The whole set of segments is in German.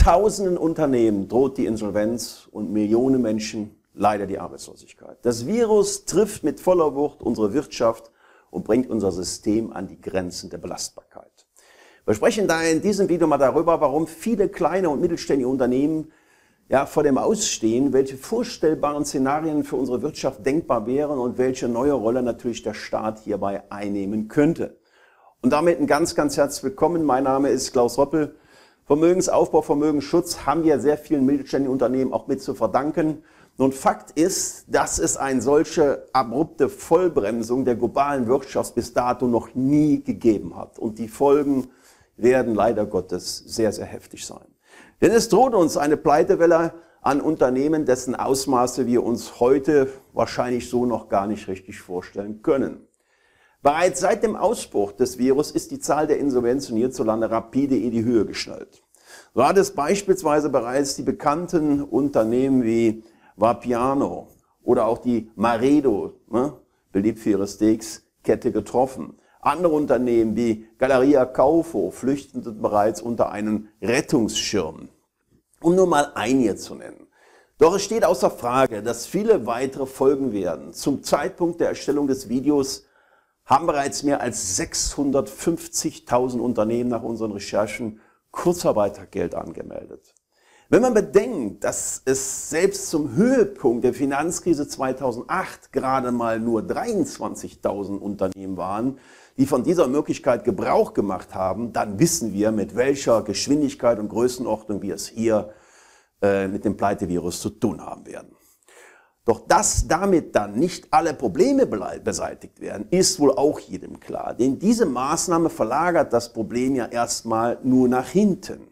Tausenden Unternehmen droht die Insolvenz und Millionen Menschen leider die Arbeitslosigkeit. Das Virus trifft mit voller Wucht unsere Wirtschaft und bringt unser System an die Grenzen der Belastbarkeit. Wir sprechen daher in diesem Video mal darüber, warum viele kleine und mittelständische Unternehmen ja, vor dem Ausstehen, welche vorstellbaren Szenarien für unsere Wirtschaft denkbar wären und welche neue Rolle natürlich der Staat hierbei einnehmen könnte. Und damit ein ganz, ganz herzlich willkommen. Mein Name ist Klaus Roppel. Vermögensaufbau, Vermögensschutz haben wir sehr vielen mittelständischen Unternehmen auch mit zu verdanken. Nun, Fakt ist, dass es eine solche abrupte Vollbremsung der globalen Wirtschaft bis dato noch nie gegeben hat. Und die Folgen werden leider Gottes sehr, sehr heftig sein. Denn es droht uns eine Pleitewelle an Unternehmen, dessen Ausmaße wir uns heute wahrscheinlich so noch gar nicht richtig vorstellen können. Bereits seit dem Ausbruch des Virus ist die Zahl der Insolvenzen hierzulande rapide in die Höhe geschnellt. So hat es beispielsweise bereits die bekannten Unternehmen wie Vapiano oder auch die Maredo, ne, beliebt für ihre Steaks, Kette getroffen. Andere Unternehmen wie Galeria Kaufhof flüchteten bereits unter einen Rettungsschirm, um nur mal einige zu nennen. Doch es steht außer Frage, dass viele weitere folgen werden. Zum Zeitpunkt der Erstellung des Videos haben bereits mehr als 650.000 Unternehmen nach unseren Recherchen Kurzarbeitergeld angemeldet. Wenn man bedenkt, dass es selbst zum Höhepunkt der Finanzkrise 2008 gerade mal nur 23.000 Unternehmen waren, die von dieser Möglichkeit Gebrauch gemacht haben, dann wissen wir, mit welcher Geschwindigkeit und Größenordnung wir es hier äh, mit dem Pleitevirus zu tun haben werden. Doch dass damit dann nicht alle Probleme beseitigt werden, ist wohl auch jedem klar. Denn diese Maßnahme verlagert das Problem ja erstmal nur nach hinten.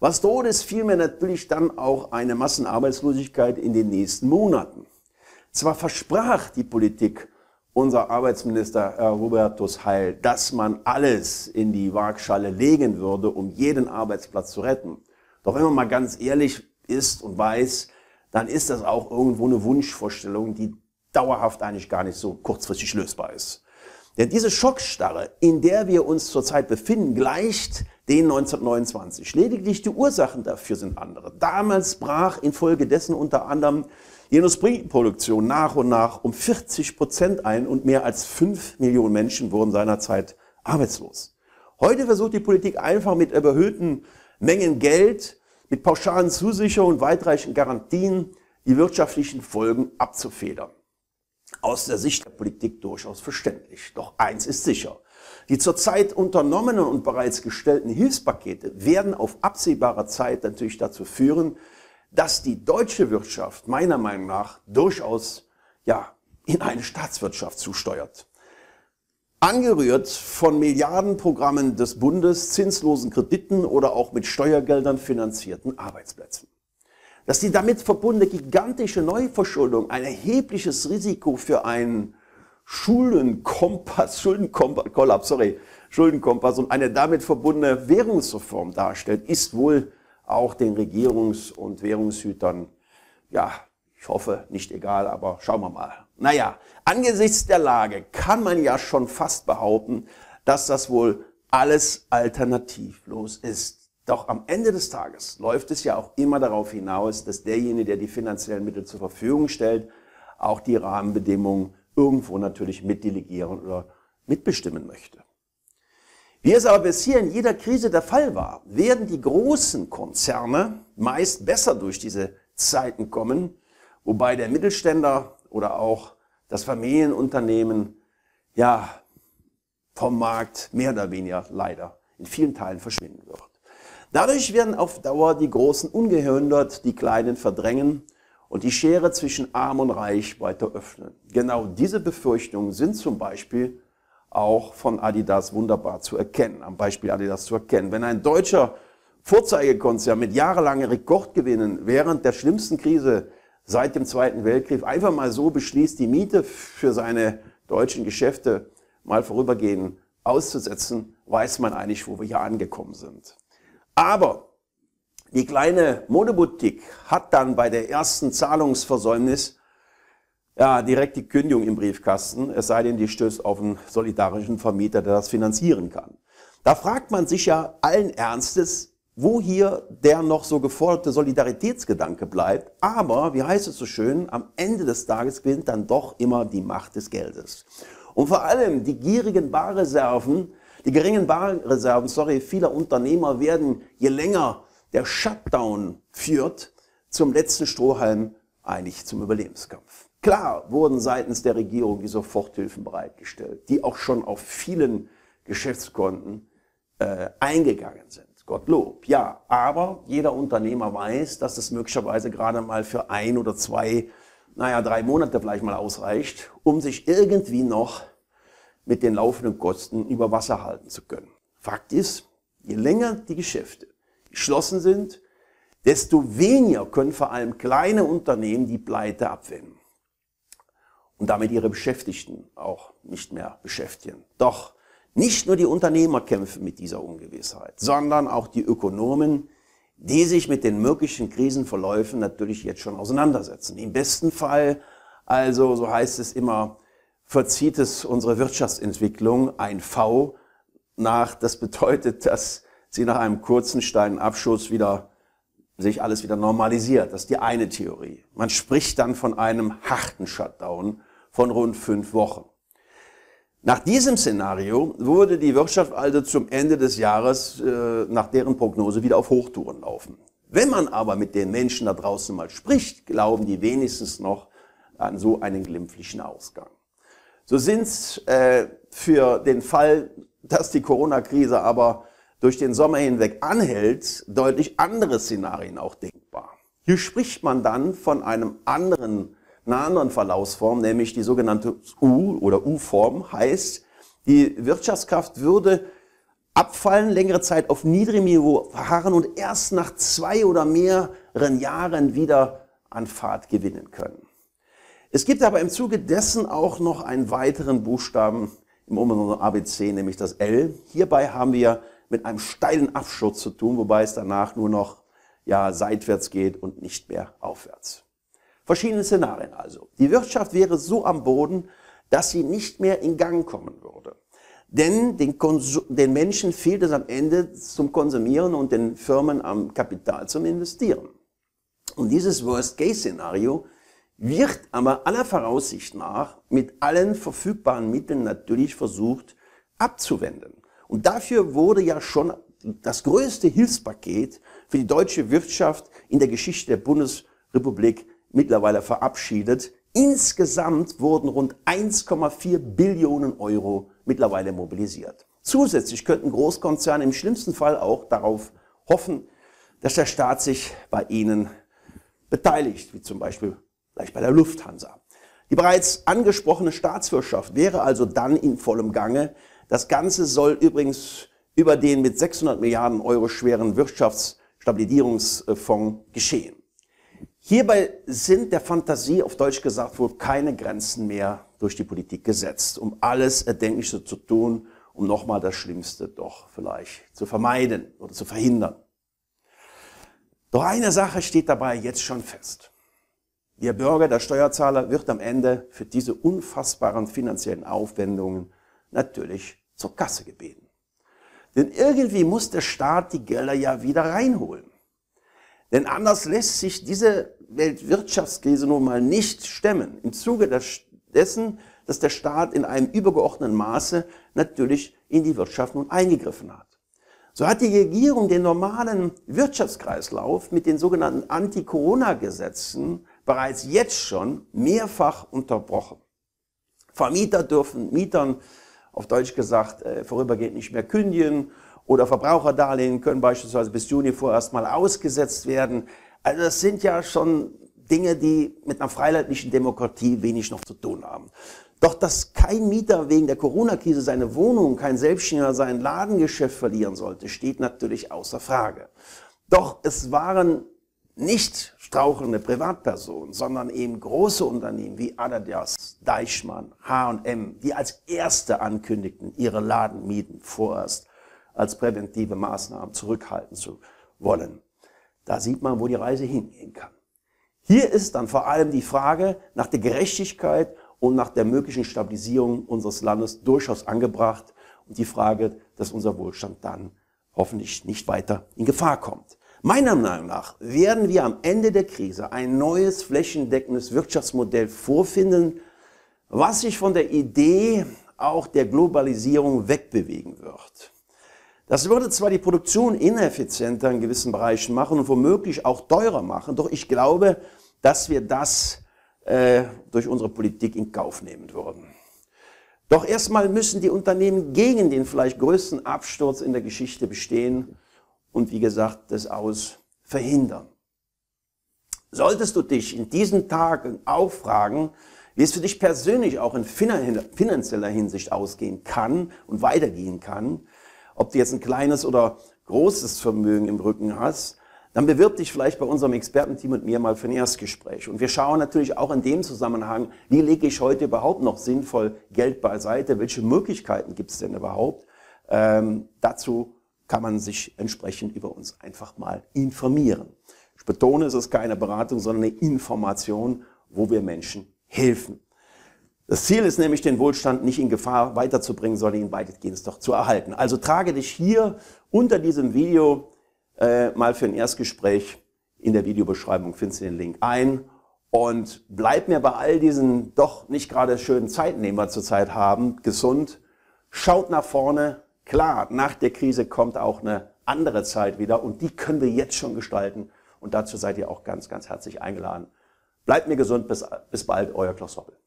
Was droht, ist vielmehr natürlich dann auch eine Massenarbeitslosigkeit in den nächsten Monaten. Zwar versprach die Politik unser Arbeitsminister Herr Hubertus Heil, dass man alles in die Waagschale legen würde, um jeden Arbeitsplatz zu retten. Doch wenn man mal ganz ehrlich ist und weiß, dann ist das auch irgendwo eine Wunschvorstellung, die dauerhaft eigentlich gar nicht so kurzfristig lösbar ist. Denn diese Schockstarre, in der wir uns zurzeit befinden, gleicht den 1929. Lediglich die Ursachen dafür sind andere. Damals brach infolgedessen unter anderem die Industrieproduktion nach und nach um 40 Prozent ein und mehr als 5 Millionen Menschen wurden seinerzeit arbeitslos. Heute versucht die Politik einfach mit überhöhten Mengen Geld, mit pauschalen Zusicherungen und weitreichenden Garantien die wirtschaftlichen Folgen abzufedern aus der Sicht der Politik durchaus verständlich. Doch eins ist sicher. Die zurzeit unternommenen und bereits gestellten Hilfspakete werden auf absehbare Zeit natürlich dazu führen, dass die deutsche Wirtschaft meiner Meinung nach durchaus ja, in eine Staatswirtschaft zusteuert. Angerührt von Milliardenprogrammen des Bundes, zinslosen Krediten oder auch mit Steuergeldern finanzierten Arbeitsplätzen dass die damit verbundene gigantische Neuverschuldung ein erhebliches Risiko für einen Schuldenkompass, Schuldenkollaps, sorry, Schuldenkompass und eine damit verbundene Währungsreform darstellt, ist wohl auch den Regierungs- und Währungshütern, ja, ich hoffe, nicht egal, aber schauen wir mal. Naja, angesichts der Lage kann man ja schon fast behaupten, dass das wohl alles alternativlos ist. Doch am Ende des Tages läuft es ja auch immer darauf hinaus, dass derjenige, der die finanziellen Mittel zur Verfügung stellt, auch die Rahmenbedingungen irgendwo natürlich mitdelegieren oder mitbestimmen möchte. Wie es aber bisher in jeder Krise der Fall war, werden die großen Konzerne meist besser durch diese Zeiten kommen, wobei der Mittelständler oder auch das Familienunternehmen ja vom Markt mehr oder weniger leider in vielen Teilen verschwinden wird. Dadurch werden auf Dauer die Großen ungehindert die Kleinen verdrängen und die Schere zwischen Arm und Reich weiter öffnen. Genau diese Befürchtungen sind zum Beispiel auch von Adidas wunderbar zu erkennen, am Beispiel Adidas zu erkennen. Wenn ein deutscher Vorzeigekonzern mit jahrelangen Rekordgewinnen während der schlimmsten Krise seit dem Zweiten Weltkrieg einfach mal so beschließt, die Miete für seine deutschen Geschäfte mal vorübergehend auszusetzen, weiß man eigentlich, wo wir hier angekommen sind. Aber die kleine Modeboutique hat dann bei der ersten Zahlungsversäumnis ja, direkt die Kündigung im Briefkasten, es sei denn, die stößt auf einen solidarischen Vermieter, der das finanzieren kann. Da fragt man sich ja allen Ernstes, wo hier der noch so geforderte Solidaritätsgedanke bleibt. Aber, wie heißt es so schön, am Ende des Tages gewinnt dann doch immer die Macht des Geldes. Und vor allem die gierigen Barreserven, die geringen Barreserven, sorry, vieler Unternehmer werden, je länger der Shutdown führt, zum letzten Strohhalm eigentlich zum Überlebenskampf. Klar wurden seitens der Regierung die Soforthilfen bereitgestellt, die auch schon auf vielen Geschäftskonten äh, eingegangen sind. Gottlob, ja. Aber jeder Unternehmer weiß, dass es möglicherweise gerade mal für ein oder zwei, naja, drei Monate vielleicht mal ausreicht, um sich irgendwie noch mit den laufenden Kosten über Wasser halten zu können. Fakt ist, je länger die Geschäfte geschlossen sind, desto weniger können vor allem kleine Unternehmen die Pleite abwenden und damit ihre Beschäftigten auch nicht mehr beschäftigen. Doch nicht nur die Unternehmer kämpfen mit dieser Ungewissheit, sondern auch die Ökonomen, die sich mit den möglichen Krisenverläufen natürlich jetzt schon auseinandersetzen. Im besten Fall, also so heißt es immer, verzieht es unsere Wirtschaftsentwicklung ein V nach. Das bedeutet, dass sie nach einem kurzen steilen Abschuss wieder sich alles wieder normalisiert. Das ist die eine Theorie. Man spricht dann von einem harten Shutdown von rund fünf Wochen. Nach diesem Szenario würde die Wirtschaft also zum Ende des Jahres äh, nach deren Prognose wieder auf Hochtouren laufen. Wenn man aber mit den Menschen da draußen mal spricht, glauben die wenigstens noch an so einen glimpflichen Ausgang. So sind äh, für den Fall, dass die Corona-Krise aber durch den Sommer hinweg anhält, deutlich andere Szenarien auch denkbar. Hier spricht man dann von einem anderen einer anderen Verlaufsform, nämlich die sogenannte U- oder U-Form, heißt, die Wirtschaftskraft würde abfallen, längere Zeit auf niedrigem Niveau verharren und erst nach zwei oder mehreren Jahren wieder an Fahrt gewinnen können. Es gibt aber im Zuge dessen auch noch einen weiteren Buchstaben im Umfang ABC, nämlich das L. Hierbei haben wir mit einem steilen Absturz zu tun, wobei es danach nur noch ja, seitwärts geht und nicht mehr aufwärts. Verschiedene Szenarien also. Die Wirtschaft wäre so am Boden, dass sie nicht mehr in Gang kommen würde. Denn den, Konsum, den Menschen fehlt es am Ende zum Konsumieren und den Firmen am Kapital zum Investieren. Und dieses Worst-Case-Szenario wird aber aller Voraussicht nach mit allen verfügbaren Mitteln natürlich versucht abzuwenden. Und dafür wurde ja schon das größte Hilfspaket für die deutsche Wirtschaft in der Geschichte der Bundesrepublik mittlerweile verabschiedet. Insgesamt wurden rund 1,4 Billionen Euro mittlerweile mobilisiert. Zusätzlich könnten Großkonzerne im schlimmsten Fall auch darauf hoffen, dass der Staat sich bei ihnen beteiligt, wie zum Beispiel gleich bei der Lufthansa. Die bereits angesprochene Staatswirtschaft wäre also dann in vollem Gange. Das Ganze soll übrigens über den mit 600 Milliarden Euro schweren Wirtschaftsstabilisierungsfonds geschehen. Hierbei sind der Fantasie auf Deutsch gesagt wohl keine Grenzen mehr durch die Politik gesetzt, um alles Erdenkliche zu tun, um nochmal das Schlimmste doch vielleicht zu vermeiden oder zu verhindern. Doch eine Sache steht dabei jetzt schon fest. Der Bürger, der Steuerzahler wird am Ende für diese unfassbaren finanziellen Aufwendungen natürlich zur Kasse gebeten. Denn irgendwie muss der Staat die Gelder ja wieder reinholen. Denn anders lässt sich diese Weltwirtschaftskrise nun mal nicht stemmen. Im Zuge dessen, dass der Staat in einem übergeordneten Maße natürlich in die Wirtschaft nun eingegriffen hat. So hat die Regierung den normalen Wirtschaftskreislauf mit den sogenannten Anti-Corona-Gesetzen bereits jetzt schon mehrfach unterbrochen. Vermieter dürfen Mietern auf Deutsch gesagt äh, vorübergehend nicht mehr kündigen oder Verbraucherdarlehen können beispielsweise bis Juni vorerst mal ausgesetzt werden. Also das sind ja schon Dinge, die mit einer freiheitlichen Demokratie wenig noch zu tun haben. Doch dass kein Mieter wegen der Corona-Krise seine Wohnung, kein Selbstständiger sein Ladengeschäft verlieren sollte, steht natürlich außer Frage. Doch es waren nicht strauchelnde Privatpersonen, sondern eben große Unternehmen wie Adidas, Deichmann, H&M, die als erste ankündigten, ihre Ladenmieten vorerst als präventive Maßnahmen zurückhalten zu wollen. Da sieht man, wo die Reise hingehen kann. Hier ist dann vor allem die Frage nach der Gerechtigkeit und nach der möglichen Stabilisierung unseres Landes durchaus angebracht und die Frage, dass unser Wohlstand dann hoffentlich nicht weiter in Gefahr kommt. Meiner Meinung nach werden wir am Ende der Krise ein neues flächendeckendes Wirtschaftsmodell vorfinden, was sich von der Idee auch der Globalisierung wegbewegen wird. Das würde zwar die Produktion ineffizienter in gewissen Bereichen machen und womöglich auch teurer machen, doch ich glaube, dass wir das äh, durch unsere Politik in Kauf nehmen würden. Doch erstmal müssen die Unternehmen gegen den vielleicht größten Absturz in der Geschichte bestehen und wie gesagt, das aus verhindern. Solltest du dich in diesen Tagen auch fragen, wie es für dich persönlich auch in finanzieller Hinsicht ausgehen kann und weitergehen kann, ob du jetzt ein kleines oder großes Vermögen im Rücken hast, dann bewirb dich vielleicht bei unserem Expertenteam und mir mal für ein Erstgespräch. Und wir schauen natürlich auch in dem Zusammenhang, wie lege ich heute überhaupt noch sinnvoll Geld beiseite, welche Möglichkeiten gibt es denn überhaupt. Ähm, dazu kann man sich entsprechend über uns einfach mal informieren. Ich betone, es ist keine Beratung, sondern eine Information, wo wir Menschen helfen. Das Ziel ist nämlich, den Wohlstand nicht in Gefahr weiterzubringen, sondern ihn weitestgehend doch zu erhalten. Also trage dich hier unter diesem Video äh, mal für ein Erstgespräch in der Videobeschreibung findest du den Link ein und bleib mir bei all diesen doch nicht gerade schönen Zeiten, die wir zurzeit haben, gesund. Schaut nach vorne. Klar, nach der Krise kommt auch eine andere Zeit wieder und die können wir jetzt schon gestalten. Und dazu seid ihr auch ganz, ganz herzlich eingeladen. Bleibt mir gesund. Bis, bis bald, euer Klaus Hoppel.